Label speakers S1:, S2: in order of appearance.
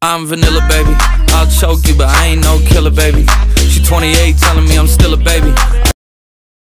S1: I'm vanilla, baby. I'll choke you, but I ain't no killer, baby. She 28, telling me I'm